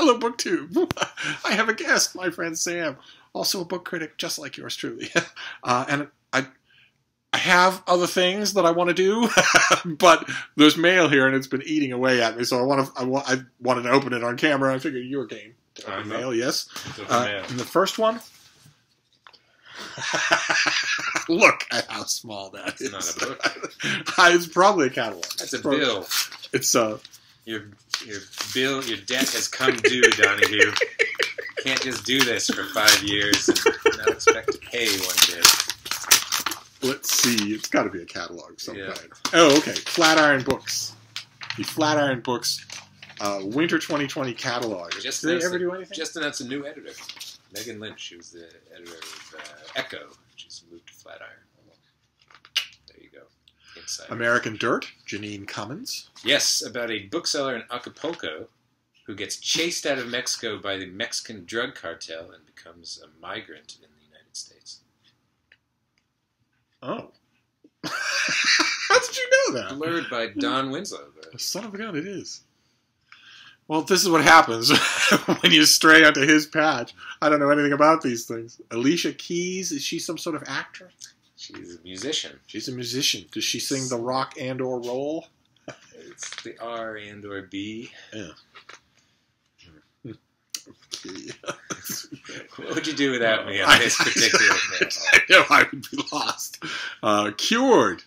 Hello, BookTube. I have a guest, my friend Sam, also a book critic, just like yours truly. Uh, and I, I have other things that I want to do, but there's mail here, and it's been eating away at me. So I want to, I, wa- I wanted to open it on camera. I figured you were game. to open mail, yes. Uh, man, and the first one. Look at how small that is. It's not a book. it's probably a catalog. that's a bill. It's a. uh, Your your bill, your debt has come due, Donoghue. Can't just do this for five years and not expect to pay one day. let's see. It's got to be a catalog of some Yeah. kind. Oh, okay. Flatiron Books. The Flatiron Books uh, Winter 2020 catalog. Just Did they ever do anything? Just announced a new editor, Megan Lynch. She was the editor of uh, Ecco. She's moved to Flatiron. There you go. Inside. American Dirt. Jeanine Cummins. Yes, about a bookseller in Acapulco who gets chased out of Mexico by the Mexican drug cartel and becomes a migrant in the United States. Oh. How did you know that? Blurred by Don Winslow. The, oh, Son of a gun, it is. Well, this is what happens when you stray onto his patch. I don't know anything about these things. Alicia Keys, is she some sort of actress? She's a musician. She's a musician. Does she sing the rock and or roll? It's the R and or B. Yeah. what would you do without me on this particular? I know I would be lost. Uh, Cured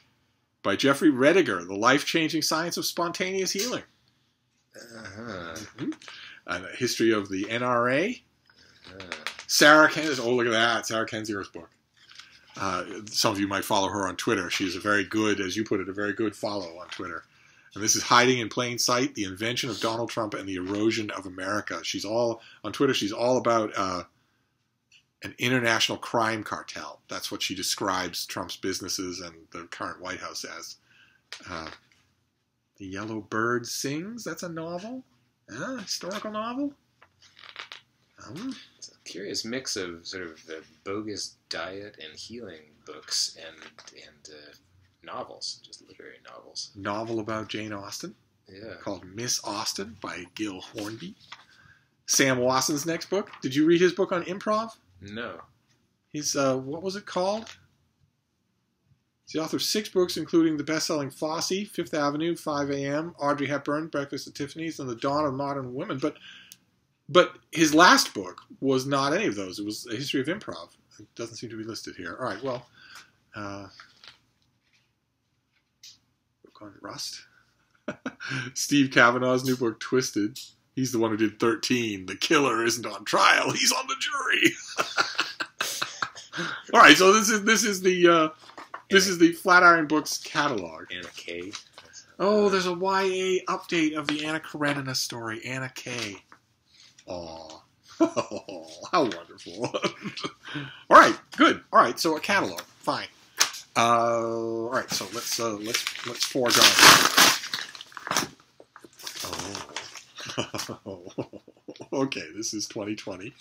by Jeffrey Rediger, The Life Changing Science of Spontaneous Healing. Uh-huh. And a history of the NRA. Uh-huh. Sarah Kendzior. Oh, look at that. Sarah Kendzior's book. Uh, some of you might follow her on Twitter. She's a very good, as you put it, a very good follow on Twitter. And this is Hiding in Plain Sight, the invention of Donald Trump and the erosion of America. She's all, on Twitter, she's all about uh, an international crime cartel. That's what she describes Trump's businesses and the current White House as. Uh, the Yellow Bird Sings, that's a novel? Yeah, historical novel? Um, curious mix of sort of the bogus diet and healing books and and uh, novels, just literary novels. novel about Jane Austen Yeah. called Miss Austen by Gill Hornby. Sam Wasson's next book. Did you read his book on improv? No. His uh, what was it called? He's the author of six books, including the best-selling Fosse, Fifth Avenue, 5 A.M., Audrey Hepburn, Breakfast at Tiffany's, and The Dawn of Modern Women. But but his last book was not any of those. It was a history of improv. It doesn't seem to be listed here. All right, well, uh, book on Rust. Steve Cavanagh's new book, Twisted. He's the one who did 13. The killer isn't on trial. He's on the jury. All right, so this is this is the uh, this is the Flatiron Books catalog. Anna K. Oh, there's a YA update of the Anna Karenina story, Anna K. Oh, how wonderful. all right, good. All right, so a catalog. Fine. Uh, all right, so let's uh, let's let's forge on. Oh. okay, this is 2020.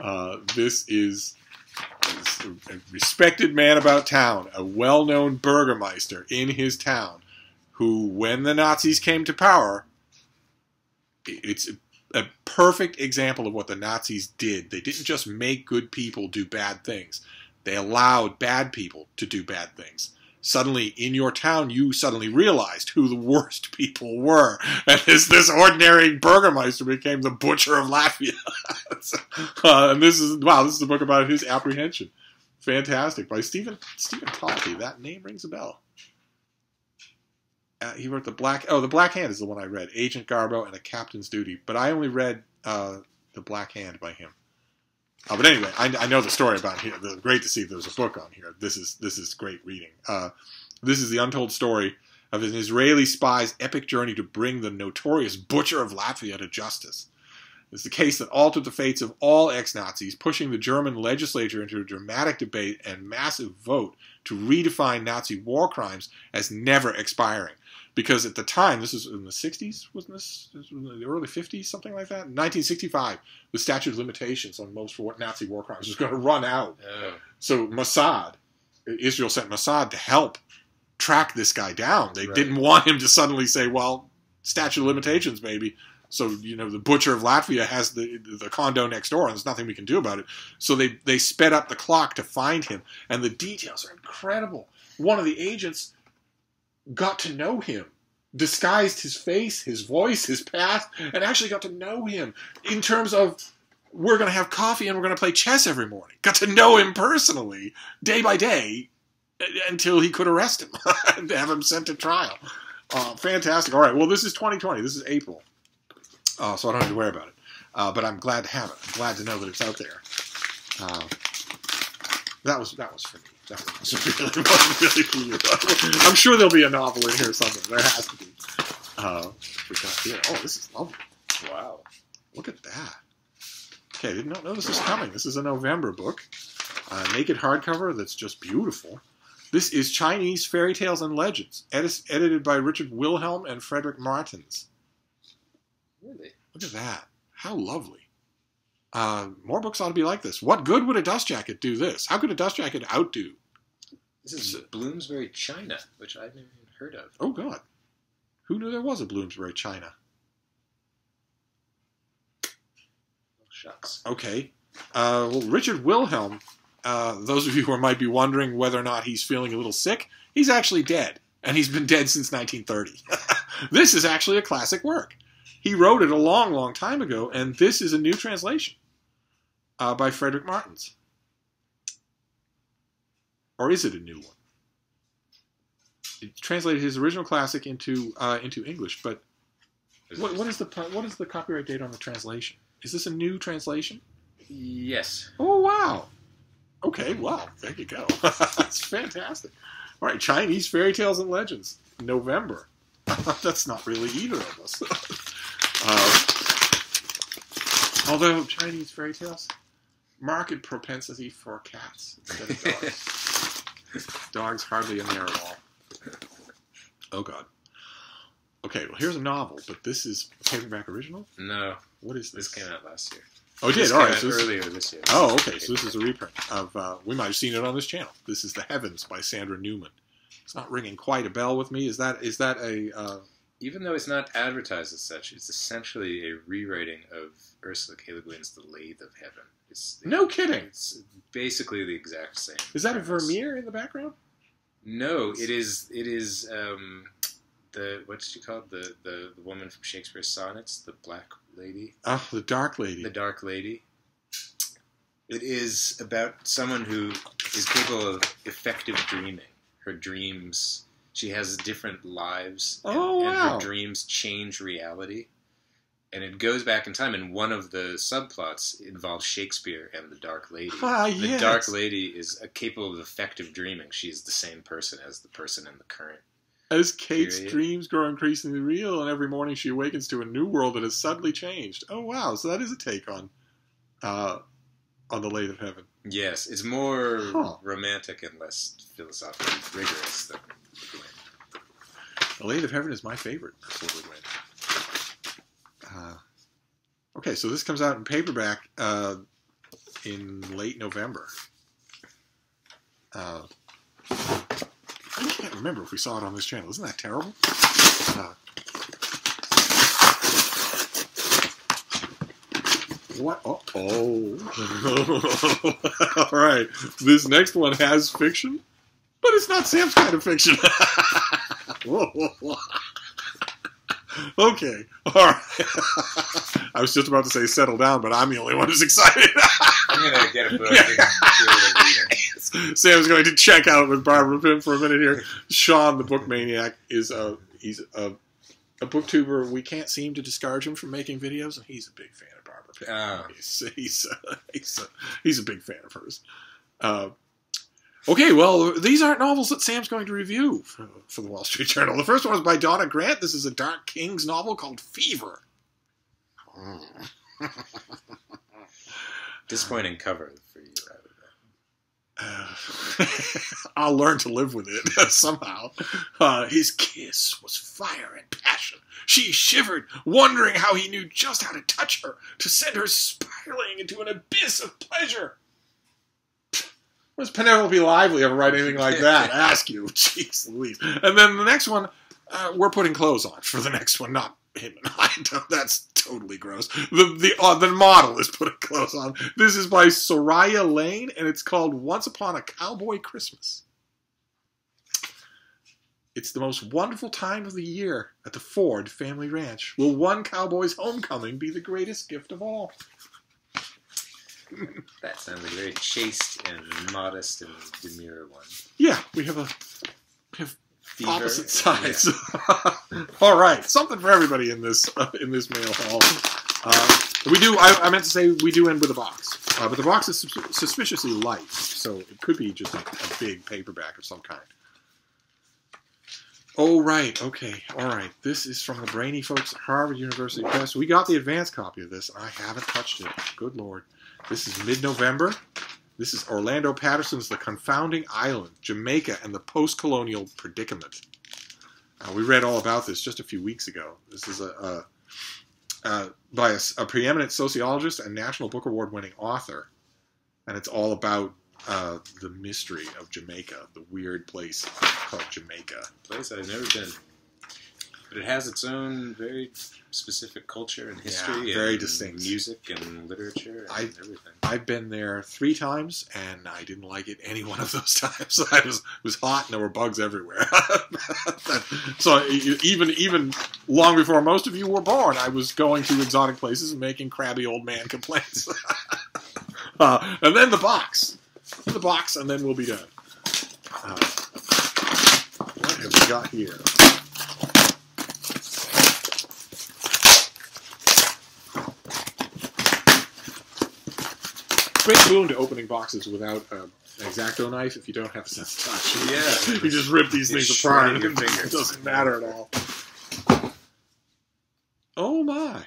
Uh, this is a respected man about town, a well-known burgermeister in his town, who, when the Nazis came to power, it's a perfect example of what the Nazis did. They didn't just make good people do bad things; they allowed bad people to do bad things. Suddenly, in your town, you suddenly realized who the worst people were, and this this ordinary burgermeister became the butcher of Latvia. So, uh, and this is wow, this is a book about his apprehension. Fantastic by Stephen Stephen Talty. That name rings a bell. Uh, he wrote the Black. Oh, the Black Hand is the one I read. Agent Garbo and a Captain's Duty. But I only read uh, the Black Hand by him. Uh, but anyway, I, I know the story about here. The, great to see there's a book on here. This is this is great reading. Uh, this is the untold story of an Israeli spy's epic journey to bring the notorious butcher of Latvia to justice. It's the case that altered the fates of all ex-Nazis, pushing the German legislature into a dramatic debate and massive vote to redefine Nazi war crimes as never expiring. Because at the time, this was in the 60s, wasn't this? this was in the early 50s, something like that? 1965, the statute of limitations on most Nazi war crimes was going to run out. Oh. So Mossad, Israel sent Mossad to help track this guy down. They Right. didn't want him to suddenly say, well, statute of limitations, maybe. So you know the butcher of Latvia has the the condo next door, and there's nothing we can do about it. So they they sped up the clock to find him, and the details are incredible. One of the agents got to know him, disguised his face, his voice, his past, and actually got to know him in terms of we're going to have coffee and we're going to play chess every morning. Got to know him personally, day by day, until he could arrest him and have him sent to trial. Uh, fantastic. All right. Well, this is 2020. This is April, uh, so I don't have to worry about it. Uh, but I'm glad to have it. I'm glad to know that it's out there. Uh, that was that was for me. That was really, really you. I'm sure there'll be a novel in here somewhere. There has to be. Uh, we got here. Oh, this is lovely. Wow. Look at that. Okay, I did not know this was coming. This is a November book. Uh, naked hardcover that's just beautiful. This is Chinese Fairy Tales and Legends, edis- edited by Richard Wilhelm and Frederick Martens. Really? Look at that. How lovely. Uh, more books ought to be like this. What good would a dust jacket do this? How could a dust jacket outdo? This is Bloomsbury, China, which I've never even heard of. Oh, God. Who knew there was a Bloomsbury China? Oh, shucks. Okay. Uh, well, Richard Wilhelm, uh, those of you who might be wondering whether or not he's feeling a little sick, he's actually dead. And he's been dead since 1930. this is actually a classic work. He wrote it a long, long time ago, and this is a new translation uh, by Frederick Martens. Or is it a new one? It translated his original classic into uh, into English, but what, what is the what is the copyright date on the translation? Is this a new translation? Yes. Oh wow. Okay, wow. There you go. That's fantastic. All right, Chinese fairy tales and legends, November. That's not really either of us. uh, although Chinese fairy tales, market propensity for cats instead of dogs. dogs hardly in there at all. Oh God. Okay, well here's a novel, but this is a paperback original. No, What is this this? came out last year. Oh, it did. All came So this, earlier this year. Oh, okay. So this is a reprint of. Uh, we might have seen it on this channel. This is The Heavens by Sandra Newman. It's not ringing quite a bell with me. Is that is that a? Uh, Even though it's not advertised as such, it's essentially a rewriting of Ursula K. Le Guin's The Lathe of Heaven. It's no kidding. It's basically the exact same. Is that a. Vermeer in the background? No, it is. It is um, the what's she called? The, the the woman from Shakespeare's sonnets, the Black Lady, Oh, the Dark Lady. the Dark Lady. It is about someone who is capable of effective dreaming. Her dreams. She has different lives, and, Oh, and her dreams change reality. And it goes back in time, and one of the subplots involves Shakespeare and the Dark Lady. Ah, yes. The. Dark Lady is capable of effective dreaming. She's the same person as the person in the current. As Kate's Period. dreams grow increasingly real, and every morning she awakens to a new world that has suddenly changed. Oh wow! So that is a take on, uh, on the Lathe of Heaven. Yes, it's more Huh. romantic and less philosophically rigorous than the Lathe of Heaven is my favorite. Uh, okay, so this comes out in paperback uh, in late November. Uh, I can't remember if we saw it on this channel. Isn't that terrible? Uh, what? Oh. all right. This next one has fiction, but it's not Sam's kind of fiction. okay. All right. I was just about to say settle down, but I'm the only one who's excited. I'm gonna get a book and. Sam's going to check out with Barbara Pym for a minute here. Sean, the book maniac, is a he's a, a booktuber. We can't seem to discourage him from making videos, and he's a big fan of Barbara Pym. Oh. He's he's uh, he's, a, he's a big fan of hers. Uh, okay, well, these aren't novels that Sam's going to review for, the Wall Street Journal. The first one is by Donna Grant. This is a Dark Kings novel called Fever. Disappointing cover for you. Uh, I'll learn to live with it somehow. Uh, his kiss was fire and passion. She shivered, wondering how he knew just how to touch her to send her spiraling into an abyss of pleasure. Was Penelope Lively ever write anything like that? Ask you. Jeez Louise. And then the next one, uh, we're putting clothes on for the next one, not him and I. That's totally gross. The the uh, the model is putting clothes on. This is by Soraya Lane, and it's called Once Upon a Cowboy Christmas. It's the most wonderful time of the year at the Ford family ranch. Will one cowboy's homecoming be the greatest gift of all? That sounds like a very chaste and modest and demure one. Yeah, we have a we have Fever, opposite yeah. sides. All right, something for everybody in this uh, in this mail haul. Uh, we do. I, I meant to say we do end with a box, uh, but the box is sus- suspiciously light, so it could be just a, a big paperback of some kind. Oh right, okay, all right. This is from the brainy folks at Harvard University Press. We got the advance copy of this, I haven't touched it. Good lord, this is mid-November. This is Orlando Patterson's The Confounding Island, Jamaica, and the Post-Colonial Predicament. Uh, we read all about this just a few weeks ago. This is a, a, by a, a preeminent sociologist and National Book Award winning author, and it's all about uh, the mystery of Jamaica, the weird place called Jamaica. place I've never been. But it has its own very specific culture and history, Yeah, very and distinct. music and literature and I- everything. I've been there three times, and I didn't like it any one of those times. I was it was hot, and there were bugs everywhere. so even even long before most of you were born, I was going to exotic places and making crabby old man complaints. uh, and then the box, the box, and then we'll be done. Uh, what have we got here? Great boon to opening boxes without uh, an exacto knife if you don't have a sense of touch. Yeah. you just rip these things apart. your and fingers. It doesn't matter at all. Oh my!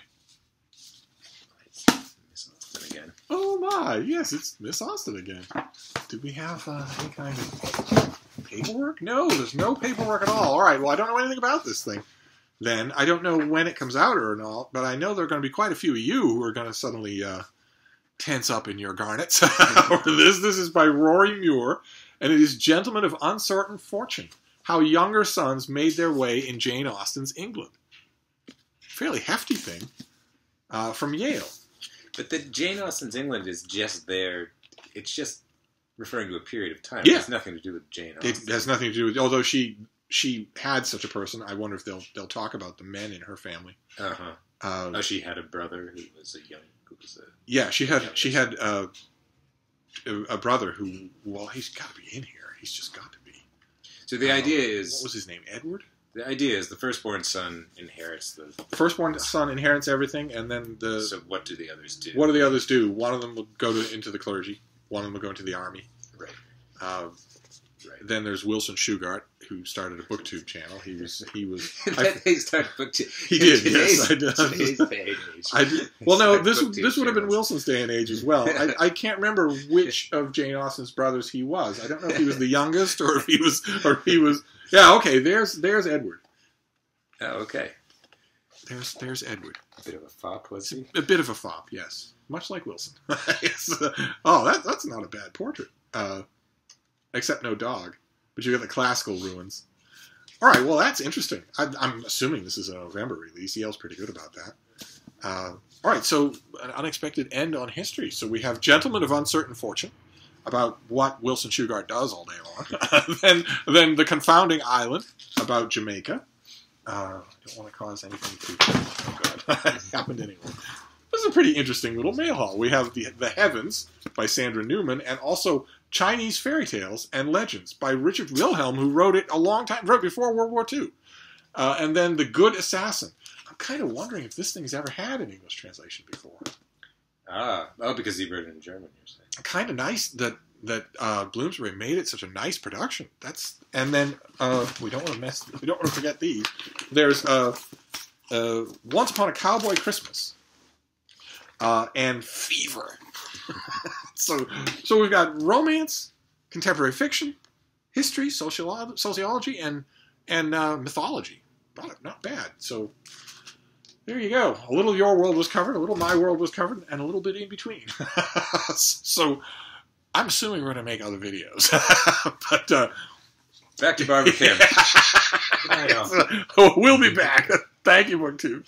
Miss Austen again. Oh my! Yes, it's Miss Austen again. Do we have uh, any kind of paperwork? No, there's no paperwork at all. All right. Well, I don't know anything about this thing. Then I don't know when it comes out or not, but I know there are going to be quite a few of you who are going to suddenly uh, tense up in your garnets this. This is by Rory Muir, and it is "Gentlemen of Uncertain Fortune: How Younger Sons Made Their Way in Jane Austen's England." Fairly hefty thing uh, from Yale. But the Jane Austen's England is just there. It's just referring to a period of time. Yeah. It has nothing to do with Jane Austen. It has nothing to do with. Although she she had such a person, I wonder if they'll they'll talk about the men in her family. Uh-huh. Uh, Oh, she had a brother who was a young, who was a yeah, she had she had uh, a, a brother who. Well, he's got to be in here. He's just got to be. So the Uh, idea what was his name? Edward. the idea is the firstborn son inherits the. Firstborn son inherits everything, and then the So what do the others do? what do the others do? One of them will go to, into the clergy. One of them will go into the army. Right. Uh, Right. then there's Wilson Shugart, who started a booktube channel. He was he was. I, that they start book to, He did, Today's, yes, I did. Today's day and age. I did- well, no, this booktube this would have been. Wilson's day and age as well. I, I can't remember which of Jane Austen's brothers he was. I don't know if he was the youngest or if he was or if he was. Yeah, okay. There's there's Edward. Oh, okay. There's there's Edward. A bit of a fop, was he? A bit of a fop, yes, much like Wilson. Yes. Oh, that that's not a bad portrait. Uh, except no dog. But you got the classical ruins. All right, well that's interesting. I, I'm assuming this is a November release. Yale's pretty good about that. Uh, all right, so an unexpected end on history. So we have Gentlemen of Uncertain Fortune about what Wilson Shugart does all day long. then, then the Confounding Island about Jamaica. Uh, don't want to cause anything to. Oh happened anyway. This is a pretty interesting little mail haul. We have the the Heavens by Sandra Newman, and also Chinese fairy tales and legends by Richard Wilhelm, who wrote it a long time, wrote before World War II. Uh, and then The Good Assassin. I'm kind of wondering if this thing's ever had an English translation before. Ah, oh, because he wrote it in German. You're saying. Kind of nice that that uh, Bloomsbury made it such a nice production. That's and then uh, we don't want to mess. We don't want to forget these. There's uh, uh, Once Upon a Cowboy Christmas uh, and Fever. so so we've got romance, contemporary fiction, history, sociolo- sociology, and and uh, mythology. Not, not bad. So there you go. A little your world was covered, a little my world was covered, and a little bit in between. so I'm assuming we're going to make other videos, but uh, Back to Barbara Kim. we'll be back. Thank you, BookTube.